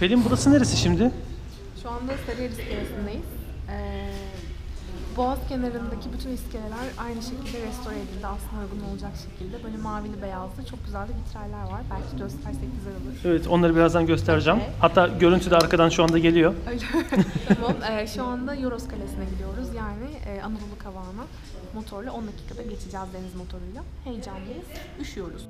Pelin burası neresi şimdi? Şu anda Sarıyer iskelesindeyiz. Ee, Boğaz kenarındaki bütün iskeleler aynı şekilde restore edildi. Aslında uygun olacak şekilde. Böyle mavili beyazlı çok güzel de vitraller var. Belki göstersek güzel olur. Evet onları birazdan göstereceğim. Evet. Hatta görüntü de arkadan şu anda geliyor. Öyle. tamam. Ee, şu anda Yoros Kalesi'ne gidiyoruz. Yani e, Anadolu Kavağı'na motorla 10 dakikada geçeceğiz deniz motoruyla. Heyecanlıyız. Üşüyoruz.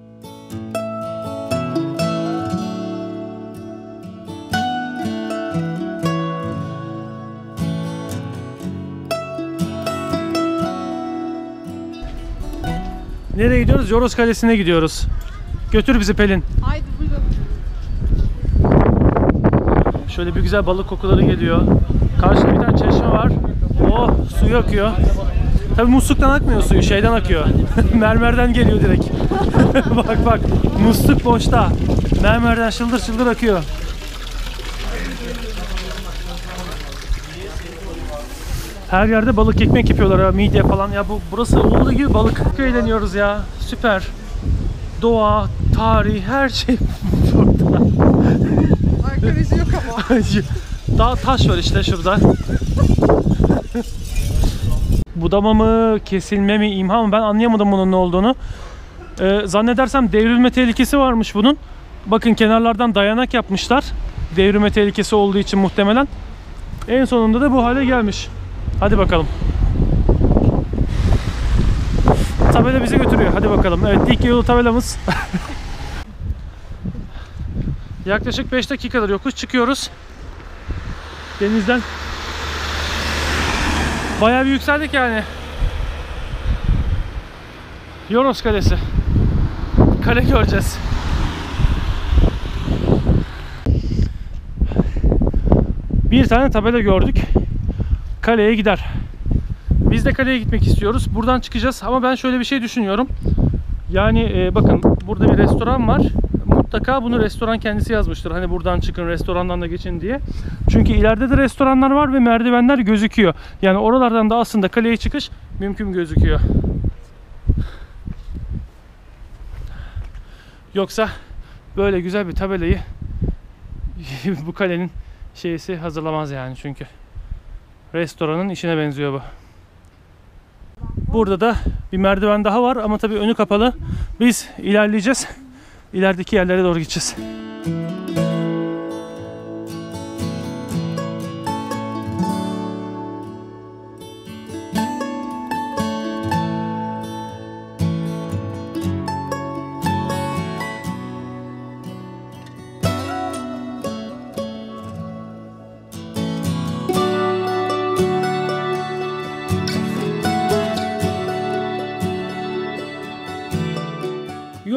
Nereye gidiyoruz? Yoros Kalesi'ne gidiyoruz. Götür bizi Pelin. Haydi buyurun. Şöyle bir güzel balık kokuları geliyor. Karşıda bir tane çeşme var. Oh suyu akıyor. Tabi musluktan akmıyor suyu şeyden akıyor. Mermerden geliyor direkt. bak bak musluk boşta. Mermerden şıldır şıldır akıyor. Her yerde balık ekmek yapıyorlar ha, midye falan. Ya bu burası olduğu gibi balık. Çok eğleniyoruz ya. Süper. Doğa, tarih, her şey burada. Arkadaşı yok ama. Dağ taş var işte şurada. Budama mı, kesilme mi, imha mı ben anlayamadım bunun ne olduğunu. Ee, zannedersem devrilme tehlikesi varmış bunun. Bakın kenarlardan dayanak yapmışlar. Devrilme tehlikesi olduğu için muhtemelen. En sonunda da bu hale gelmiş. Hadi bakalım. Tabela bizi götürüyor. Hadi bakalım. Evet ilk yolu tabelamız. Yaklaşık 5 dakikadır yokuş çıkıyoruz. Denizden bayağı bir yükseldik yani. Yoros Kalesi. Kale göreceğiz. Bir tane tabela gördük. Kaleye gider. Biz de kaleye gitmek istiyoruz. Buradan çıkacağız ama ben şöyle bir şey düşünüyorum. Yani e, bakın burada bir restoran var. Mutlaka bunu restoran kendisi yazmıştır. Hani buradan çıkın restorandan da geçin diye. Çünkü ileride de restoranlar var ve merdivenler gözüküyor. Yani oralardan da aslında kaleye çıkış mümkün gözüküyor. Yoksa böyle güzel bir tabelayı bu kalenin şeysi hazırlamaz yani çünkü. Restoranın işine benziyor bu. Burada da bir merdiven daha var ama tabii önü kapalı. Biz ilerleyeceğiz. İlerideki yerlere doğru gideceğiz.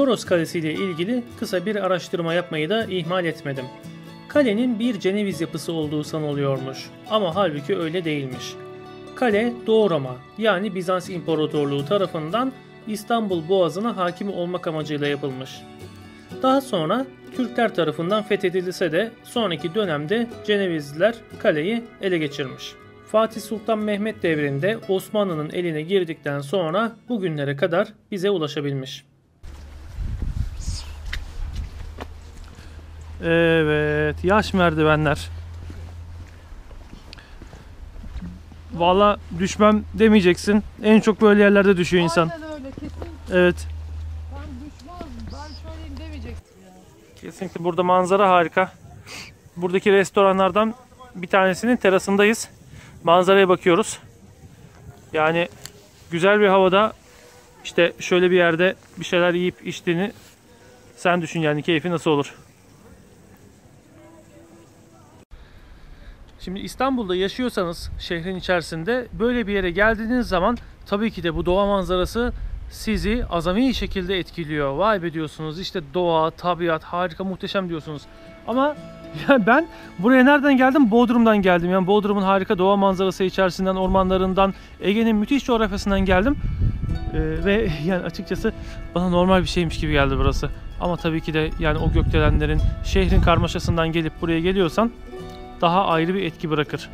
Yoros Kalesi ile ilgili kısa bir araştırma yapmayı da ihmal etmedim. Kalenin bir Ceneviz yapısı olduğu sanılıyormuş ama halbuki öyle değilmiş. Kale Doğu Roma yani Bizans İmparatorluğu tarafından İstanbul Boğazı'na hakim olmak amacıyla yapılmış. Daha sonra Türkler tarafından fethedilse de sonraki dönemde Cenevizliler kaleyi ele geçirmiş. Fatih Sultan Mehmet devrinde Osmanlı'nın eline girdikten sonra bugünlere kadar bize ulaşabilmiş. Evet, yaş merdivenler. Valla düşmem demeyeceksin. En çok böyle yerlerde düşüyor insan. Aynen öyle kesin. Evet. Ben düşmez. Ben şöyleyim demeyeceksin ya. Kesinlikle burada manzara harika. Buradaki restoranlardan bir tanesinin terasındayız. Manzaraya bakıyoruz. Yani güzel bir havada işte şöyle bir yerde bir şeyler yiyip içtiğini sen düşün yani keyfi nasıl olur. Şimdi İstanbul'da yaşıyorsanız şehrin içerisinde böyle bir yere geldiğiniz zaman tabii ki de bu doğa manzarası sizi azami şekilde etkiliyor. Vay be diyorsunuz işte doğa, tabiat harika muhteşem diyorsunuz. Ama yani ben buraya nereden geldim? Bodrum'dan geldim. Yani Bodrum'un harika doğa manzarası içerisinden, ormanlarından, Ege'nin müthiş coğrafyasından geldim. Ee, ve yani açıkçası bana normal bir şeymiş gibi geldi burası. Ama tabii ki de yani o gökdelenlerin, şehrin karmaşasından gelip buraya geliyorsan daha ayrı bir etki bırakır.